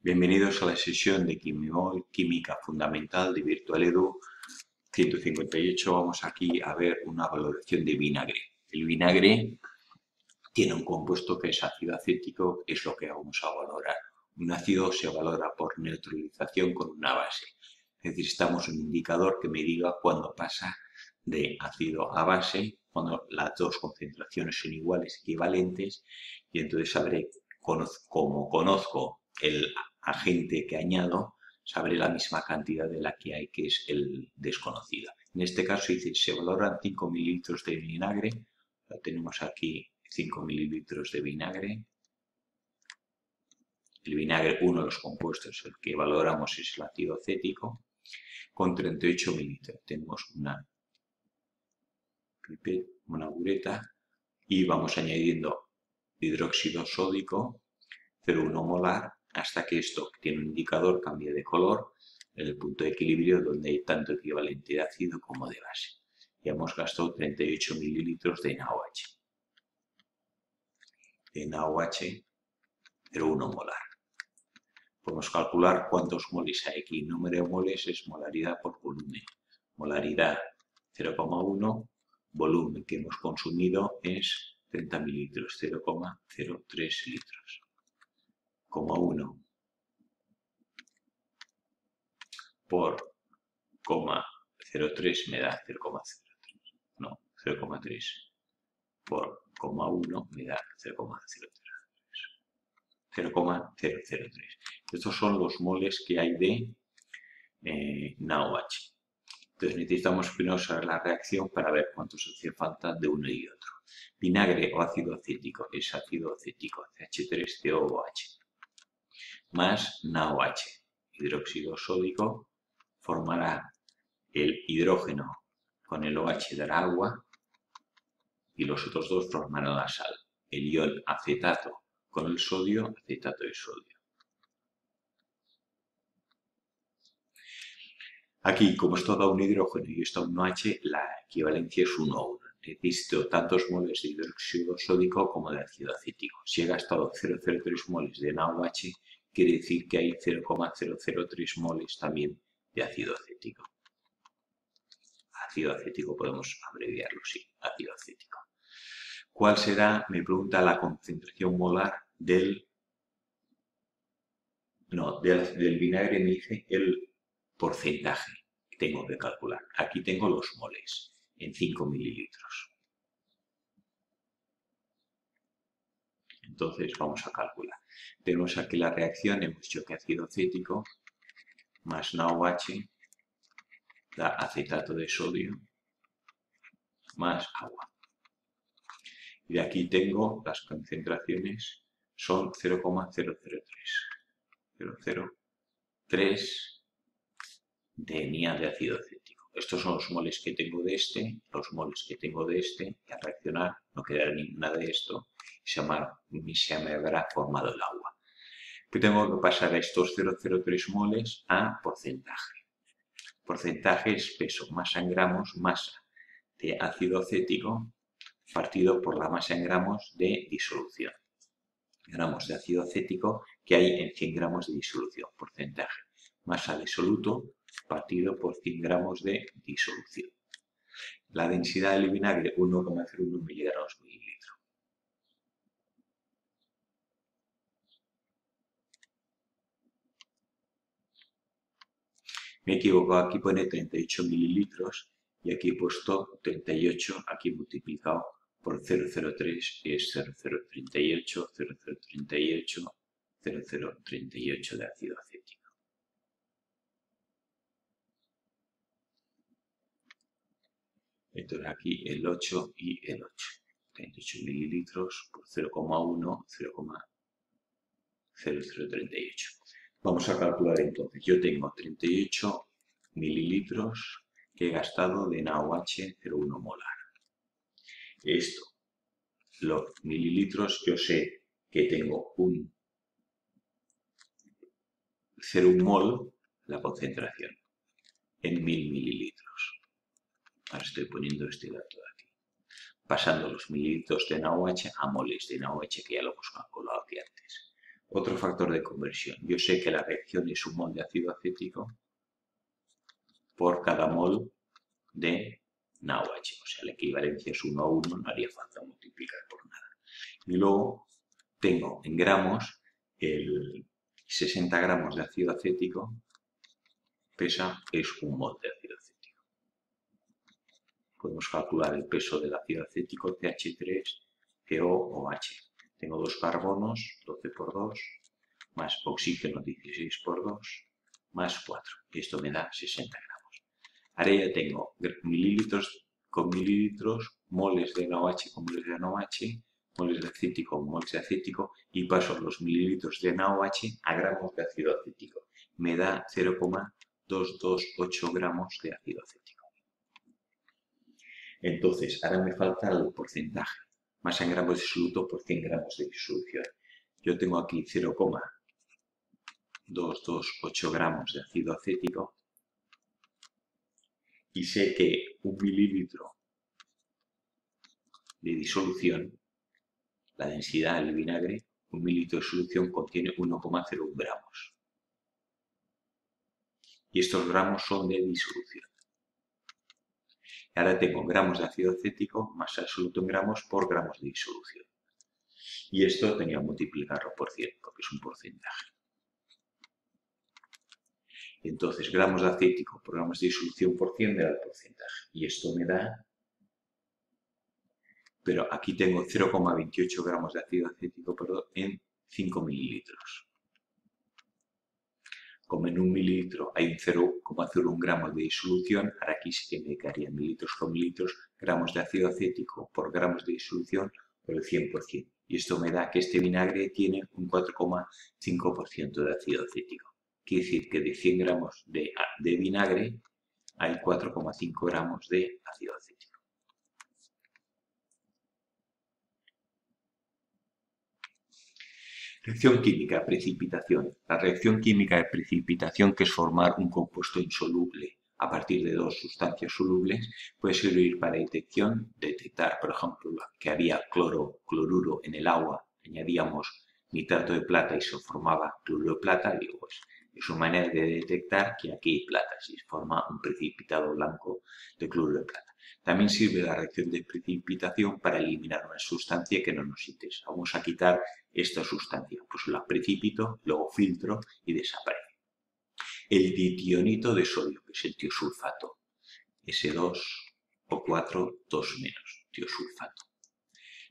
Bienvenidos a la sesión de Química Fundamental de Virtual Edu 158. Vamos aquí a ver una valoración de vinagre. El vinagre tiene un compuesto que es ácido acético, es lo que vamos a valorar. Un ácido se valora por neutralización con una base. Necesitamos un indicador que me diga cuándo pasa de ácido a base, cuando las dos concentraciones son iguales, equivalentes, y entonces sabré, como conozco el agente que añado, sabré la misma cantidad de la que hay, que es el desconocido. En este caso dice, se valoran 5 mililitros de vinagre, tenemos aquí 5 mililitros de vinagre. El vinagre, uno de los compuestos, el que valoramos es el ácido acético, con 38 mililitros. Tenemos una una bureta y vamos añadiendo hidróxido sódico 0,1 molar hasta que esto tiene un indicador cambie de color en el punto de equilibrio donde hay tanto equivalente de ácido como de base. Ya hemos gastado 38 mililitros de NaOH. De NaOH 0,1 molar. Podemos calcular cuántos moles hay aquí. número de moles es molaridad por volumen. Molaridad 0,1 volumen que hemos consumido es 30 mililitros, 0,03 litros. 1 por 0,03 me da 0,03. No, 0,3 por 1 me da 0,03. 0,003. Estos son los moles que hay de eh, NaOH. Entonces necesitamos primero saber la reacción para ver cuántos hace falta de uno y otro. Vinagre o ácido acético es ácido acético, CH3COOH, más NaOH, hidróxido sódico, formará el hidrógeno con el OH dará agua y los otros dos formarán la sal. El ion acetato con el sodio, acetato de sodio. Aquí, como esto da un hidrógeno y esto un OH, la equivalencia es 1 a 1. Necesito tantos moles de hidróxido sódico como de ácido acético. Si he gastado 0,03 moles de NaOH, quiere decir que hay 0,003 moles también de ácido acético. Ácido acético podemos abreviarlo, sí, ácido acético. ¿Cuál será, me pregunta, la concentración molar del... No, del, vinagre me dice el porcentaje tengo que calcular. Aquí tengo los moles en 5 mililitros. Entonces vamos a calcular. Tenemos aquí la reacción, hemos dicho que ácido acético más NaOH da acetato de sodio más agua. Y de aquí tengo las concentraciones, son 0,003. 003 de de ácido acético. Estos son los moles que tengo de este, los moles que tengo de este, y al reaccionar no quedará nada de esto y se, me habrá formado el agua. Pues tengo que pasar a estos 0,03 moles a porcentaje. Porcentaje es peso, masa en gramos, masa de ácido acético partido por la masa en gramos de disolución. Gramos de ácido acético que hay en 100 gramos de disolución, porcentaje. Masa de soluto partido por 100 gramos de disolución. La densidad del vinagre 1,01 miligramos mililitro. Me he equivocado, aquí pone 38 mililitros y aquí he puesto 38, aquí multiplicado por 003 es 0038, 0038, 0038 de ácido acético. Entonces aquí el 8 y el 8. 38 mililitros por 0,1, 0,0038. Vamos a calcular entonces. Yo tengo 38 mililitros que he gastado de NaOH 0,1 molar. Esto, los mililitros, yo sé que tengo un 0,1 mol la concentración en 1000 mililitros. Ahora estoy poniendo este dato de aquí. Pasando los mililitros de NaOH a moles de NaOH, que ya lo hemos calculado aquí antes. Otro factor de conversión. Yo sé que la reacción es un mol de ácido acético por cada mol de NaOH. O sea, la equivalencia es 1 a 1, no haría falta multiplicar por nada. Y luego tengo en gramos el 60 gramos de ácido acético pesa es un mol de ácido. Podemos calcular el peso del ácido acético CH3, CO o H. Tengo dos carbonos, 12 por 2, más oxígeno 16 por 2, más 4. Y esto me da 60 gramos. Ahora ya tengo mililitros con mililitros, moles de NaOH con moles de NaOH, moles de acético con moles de acético y paso los mililitros de NaOH a gramos de ácido acético. Me da 0,228 gramos de ácido acético. Entonces, ahora me falta el porcentaje masa en gramos disoluto por 100 gramos de disolución. Yo tengo aquí 0,228 gramos de ácido acético y sé que un mililitro de disolución, la densidad del vinagre, un mililitro de solución contiene 1,01 gramos. Y estos gramos son de disolución. Ahora tengo gramos de ácido acético más absoluto en gramos por gramos de disolución. Y esto tenía que multiplicarlo por 100, porque es un porcentaje. Entonces, gramos de acético por gramos de disolución por 100 me da el porcentaje. Y esto me da... Pero aquí tengo 0,28 gramos de ácido acético en 5 mililitros como en un mililitro hay un 0,01 gramos de disolución, ahora aquí sí que me quedarían mililitros con mililitros, gramos de ácido acético por gramos de disolución por el 100%. Y esto me da que este vinagre tiene un 4,5% de ácido acético. Quiere decir que de 100 gramos de, de vinagre hay 4,5 gramos de ácido acético. Reacción química, precipitación. La reacción química de precipitación, que es formar un compuesto insoluble a partir de dos sustancias solubles, puede servir para detección, detectar, por ejemplo, que había cloro, cloruro en el agua, añadíamos nitrato de plata y se formaba cloruro de plata, digo, pues es una manera de detectar que aquí hay plata, si se forma un precipitado blanco de cloruro de plata. También sirve la reacción de precipitación para eliminar una sustancia que no nos interesa. Vamos a quitar esta sustancia, pues la precipito, luego filtro y desaparece. El ditionito de sodio, que es el tiosulfato, S2 o 4, 2 menos, tiosulfato.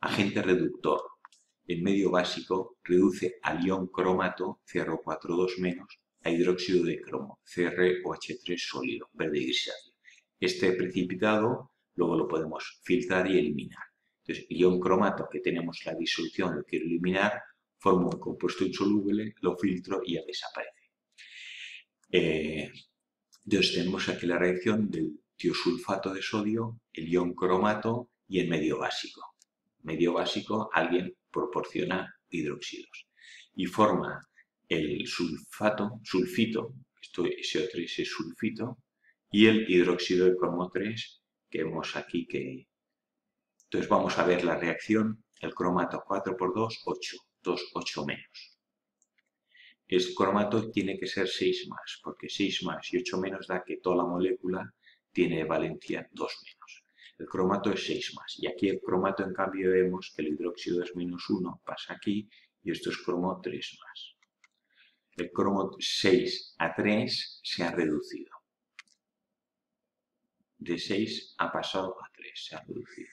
Agente reductor. El medio básico reduce al ion cromato, CR42 menos, a hidróxido de cromo, CrOH3 sólido, verde grisáceo. Este precipitado luego lo podemos filtrar y eliminar. Entonces, el ion cromato que tenemos la disolución, lo quiero eliminar, formo un compuesto insoluble, lo filtro y ya desaparece. Eh, entonces tenemos aquí la reacción del tiosulfato de sodio, el ion cromato y el medio básico. Medio básico, alguien proporciona hidróxidos y forma el sulfato, sulfito, esto SO3 es sulfito, y el hidróxido de cromo 3 que vemos aquí que... Entonces vamos a ver la reacción, el cromato 4 por 2, 8, 2, 8 menos. El cromato tiene que ser 6 más, porque 6 más y 8 menos da que toda la molécula tiene valencia 2 menos. El cromato es 6 más. Y aquí el cromato, en cambio, vemos que el hidróxido es menos 1, pasa aquí, y esto es cromo 3 más. El cromo 6 a 3 se ha reducido de 6 ha pasado a 3, se ha reducido.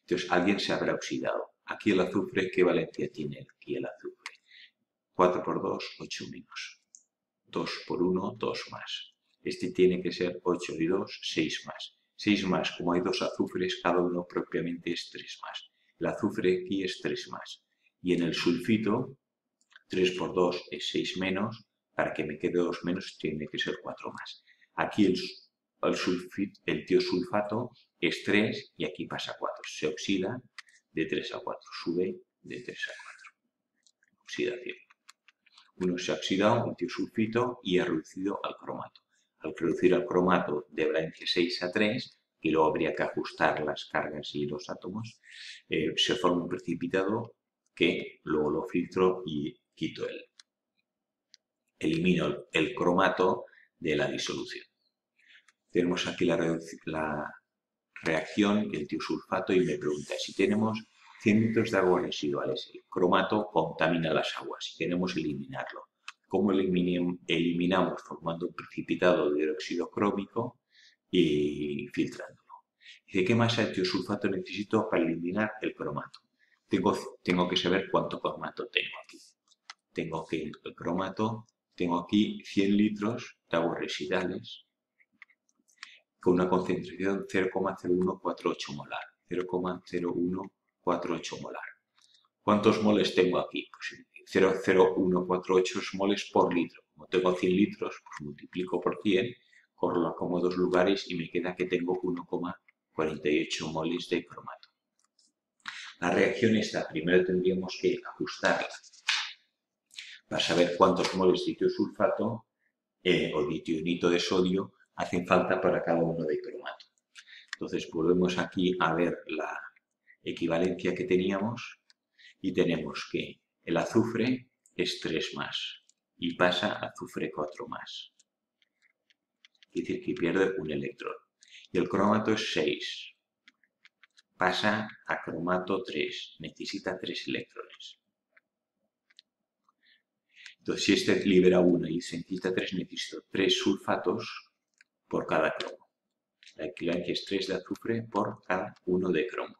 Entonces, alguien se habrá oxidado. Aquí el azufre, ¿qué valencia tiene aquí el azufre? 4 por 2, 8 menos. 2 por 1, 2 más. Este tiene que ser 8 y 2, 6 más. 6 más, como hay dos azufres, cada uno propiamente es 3 más. El azufre aquí es 3 más. Y en el sulfito, 3 por 2 es 6 menos, para que me quede 2 menos tiene que ser 4 más. Aquí el, el, el tiosulfato es 3 y aquí pasa 4. Se oxida de 3 a 4, sube de 3 a 4. Oxidación. Uno se ha oxidado, un tiosulfito, y ha reducido al cromato. Al reducir al cromato de valencia 6 a 3, y luego habría que ajustar las cargas y los átomos, eh, se forma un precipitado que luego lo filtro y quito el, elimino el cromato de la disolución. Tenemos aquí la, reacción del tiosulfato y me pregunta si tenemos 100 litros de aguas residuales, el cromato contamina las aguas y queremos eliminarlo. ¿Cómo eliminamos? Formando un precipitado de dióxido crómico y filtrándolo. Dice, ¿qué masa de tiosulfato necesito para eliminar el cromato? Tengo, tengo que saber cuánto cromato tengo aquí. Tengo que el cromato, tengo aquí 100 litros de aguas residuales con una concentración 0,0148 molar. 0,0148 molar. ¿Cuántos moles tengo aquí? Pues 0,0148 moles por litro. Como tengo 100 litros, pues multiplico por 100, corro como dos lugares y me queda que tengo 1,48 moles de cromato. La reacción esta, primero tendríamos que ajustarla para saber cuántos moles de tiosulfato eh, o ditionito de sodio hacen falta para cada uno de cromato. Entonces volvemos aquí a ver la equivalencia que teníamos y tenemos que el azufre es 3 más y pasa a azufre 4 más. Es decir, que pierde un electrón. Y el cromato es 6. Pasa a cromato 3. Necesita 3 electrones. Entonces, si este libera 1 y se necesita 3, necesito 3 sulfatos por cada cromo. La equivalencia es 3 de azufre por cada 1 de cromo.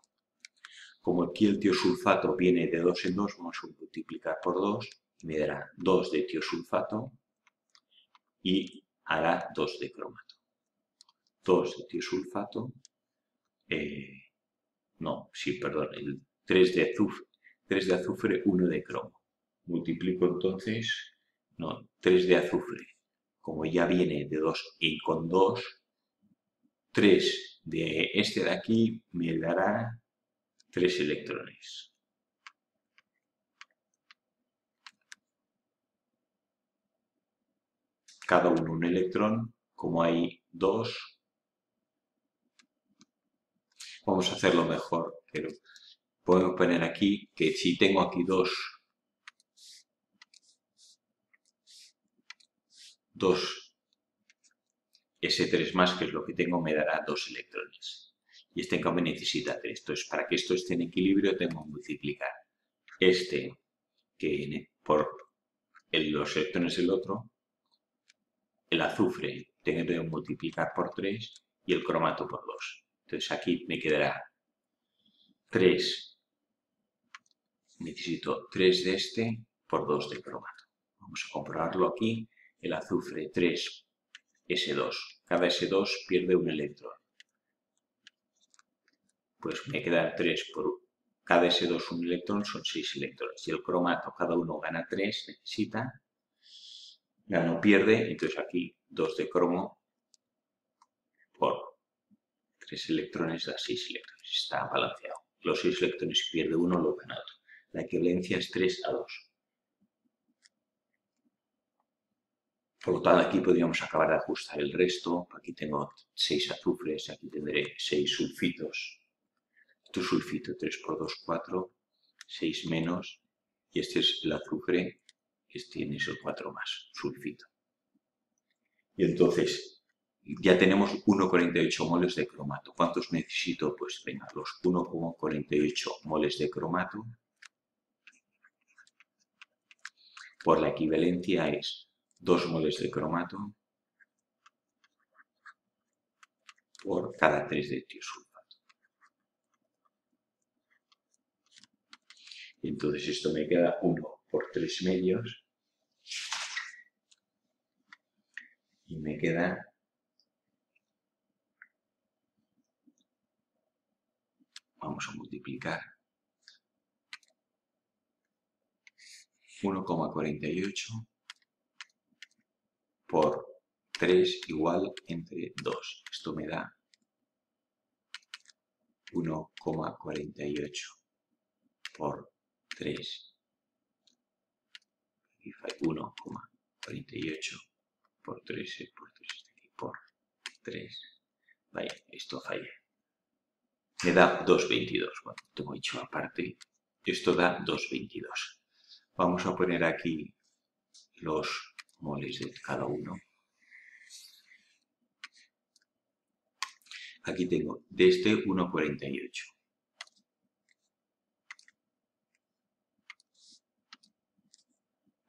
Como aquí el tiosulfato viene de 2 en 2, vamos a multiplicar por 2 y me dará 2 de tiosulfato y hará 2 de cromato. 2 de tiosulfato, eh, no, sí, perdón, el 3 de azufre, 3 de azufre, 1 de cromo. Multiplico entonces, no, 3 de azufre como ya viene de 2 y con 2, 3 de este de aquí me dará 3 electrones. Cada uno un electrón, como hay 2, vamos a hacerlo mejor, pero podemos poner aquí que si tengo aquí 2 2 S3 más, que es lo que tengo, me dará 2 electrones. Y este en cambio necesita 3. Entonces, para que esto esté en equilibrio, tengo que multiplicar este que por los electrones del otro, el azufre tengo que multiplicar por 3 y el cromato por 2. Entonces aquí me quedará 3, necesito 3 de este por 2 de cromato. Vamos a comprobarlo aquí el azufre 3, S2. Cada S2 pierde un electrón. Pues me queda 3 por cada S2 un electrón, son 6 electrones. Y el cromato, cada uno gana 3, necesita, no pierde, entonces aquí 2 de cromo por 3 electrones da 6 electrones. Está balanceado. Los 6 electrones pierde uno, lo gana otro. La equivalencia es 3 a 2. Por lo tanto, aquí podríamos acabar de ajustar el resto. Aquí tengo 6 azufres, aquí tendré 6 sulfitos. Esto es sulfito, 3 por 2, 4, 6 menos. Y este es el azufre, este tiene el 4 más, sulfito. Y entonces, ya tenemos 1,48 moles de cromato. ¿Cuántos necesito? Pues venga, los 1,48 moles de cromato por la equivalencia es 2 moles de cromato por cada 3 de tiosulfato. Entonces esto me queda 1 por 3 medios y me queda vamos a multiplicar 1,48 por 3 igual entre 2. Esto me da 1,48 por 3. 1,48 por 3 por 3 por 3 Vaya, esto falla. Me da 2,22. Bueno, tengo hecho aparte. Esto da 2,22. Vamos a poner aquí los moles de cada uno. Aquí tengo de este 1,48.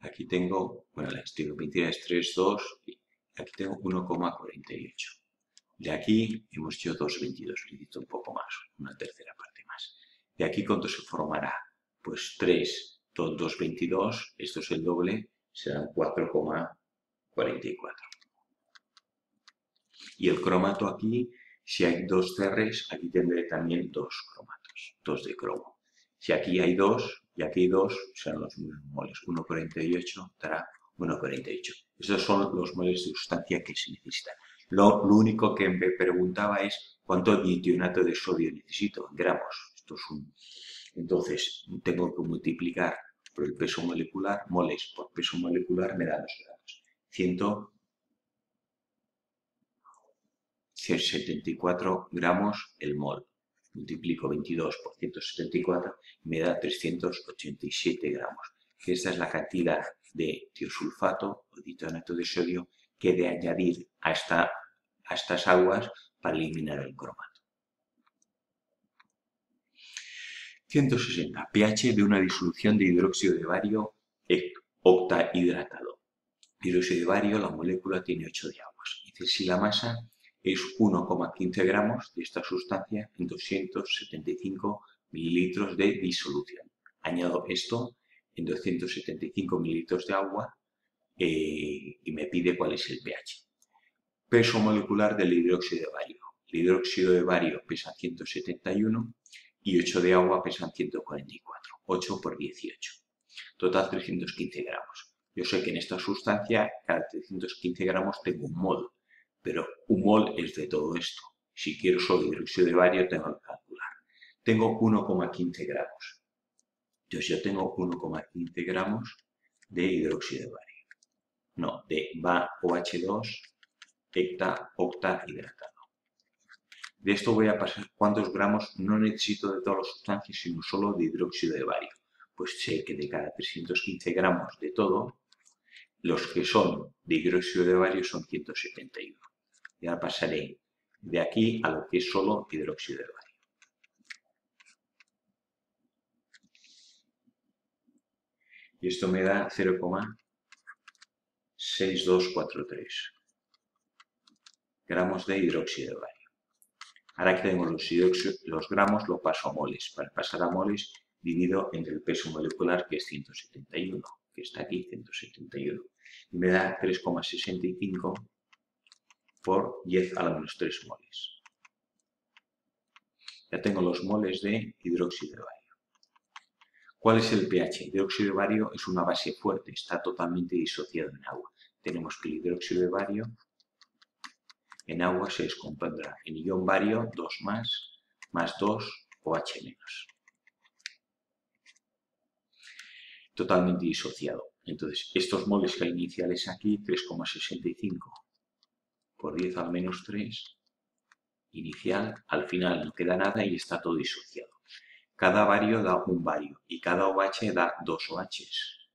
Aquí tengo, bueno, la estilometría es 3,2 y aquí tengo 1,48. De aquí hemos hecho 2,22, necesito un poco más, una tercera parte más. De aquí, ¿cuánto se formará? Pues 3, 2,22, esto es el doble, serán 4,44. Y el cromato aquí, si hay dos CRs, aquí tendré también dos cromatos, dos de cromo. Si aquí hay dos, y aquí hay dos, serán los mismos moles. 1,48 dará 1,48. Estos son los moles de sustancia que se necesitan. Lo, único que me preguntaba es cuánto ditionato de sodio necesito en gramos. Esto es un... Entonces, tengo que multiplicar por el peso molecular, moles por peso molecular me da 2 gramos. 174 gramos el mol. Multiplico 22 por 174 y me da 387 gramos. Esta es la cantidad de tiosulfato o ditonato de sodio que de añadir a, esta, a estas aguas para eliminar el cromato. 160. pH de una disolución de hidróxido de bario octahidratado. Hidróxido de bario, la molécula tiene 8 de aguas. Dice si la masa es 1,15 gramos de esta sustancia en 275 mililitros de disolución. Añado esto en 275 mililitros de agua eh, y me pide cuál es el pH. Peso molecular del hidróxido de bario. El hidróxido de bario pesa 171 y 8 de agua pesan 144, 8 por 18. Total 315 gramos. Yo sé que en esta sustancia, cada 315 gramos tengo un mol, pero un mol es de todo esto. Si quiero solo hidróxido de bario, tengo que calcular. Tengo 1,15 gramos. Entonces yo tengo 1,15 gramos de hidróxido de bario. No, de BA OH2 hecta octa hidratado. De esto voy a pasar cuántos gramos no necesito de todas las sustancias, sino solo de hidróxido de bario. Pues sé que de cada 315 gramos de todo, los que son de hidróxido de bario son 171. Y ahora pasaré de aquí a lo que es solo hidróxido de bario. Y esto me da 0,6243 gramos de hidróxido de bario. Ahora que tenemos los, gramos, lo paso a moles. Para pasar a moles, divido entre el peso molecular, que es 171, que está aquí, 171. Y me da 3,65 por 10 a la menos 3 moles. Ya tengo los moles de hidróxido de bario. ¿Cuál es el pH? Hidróxido de bario es una base fuerte, está totalmente disociado en agua. Tenemos que el hidróxido de bario en agua se descompondrá en ion bario 2 más, más 2 OH menos. Totalmente disociado. Entonces, estos moles iniciales aquí, 3,65 por 10 al menos 3, inicial, al final no queda nada y está todo disociado. Cada bario da un bario y cada OH da dos OHs.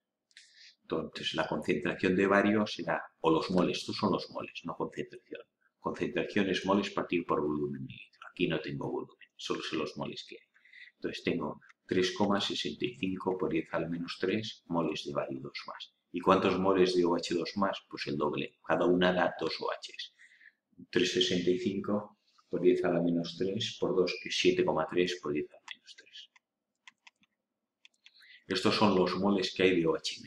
Entonces, la concentración de bario será, o los moles, estos son los moles, no concentración concentraciones moles partido por volumen mililitro. Aquí no tengo volumen, solo sé los moles que hay. Entonces tengo 3,65 por 10 al menos 3 moles de bario 2 más. ¿Y cuántos moles de OH2 más? Pues el doble. Cada una da 2 OHs. 3,65 por 10 a la menos 3 por 2, que es 7,3 por 10 a la menos 3. Estos son los moles que hay de OH.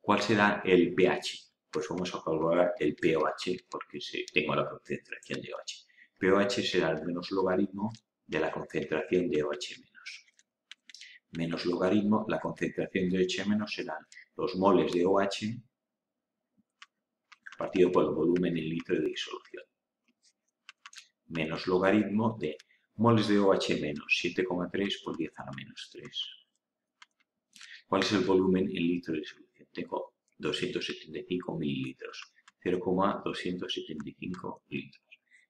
¿Cuál será el pH? Pues vamos a calcular el pOH porque tengo la concentración de OH. pOH será el menos logaritmo de la concentración de OH menos. Menos logaritmo, la concentración de OH menos serán los moles de OH partido por el volumen en litro de disolución. Menos logaritmo de moles de OH menos 7,3 por 10 a la menos 3. ¿Cuál es el volumen en litro de disolución? Tengo 275 mililitros, 0,275 litros.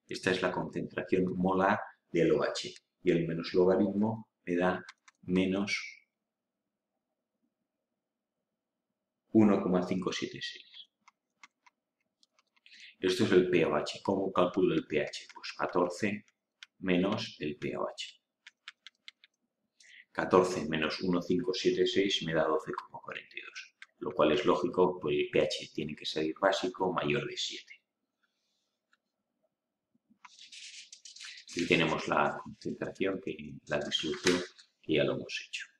Esta es la concentración molar del OH. Y el menos logaritmo me da menos 1,576. Esto es el pOH. ¿Cómo calculo el pH? Pues 14 menos el pOH. 14 menos 1,576 me da 12,42. Lo cual es lógico, pues el pH tiene que ser básico mayor de 7. Aquí tenemos la concentración, que, la disolución, que ya lo hemos hecho.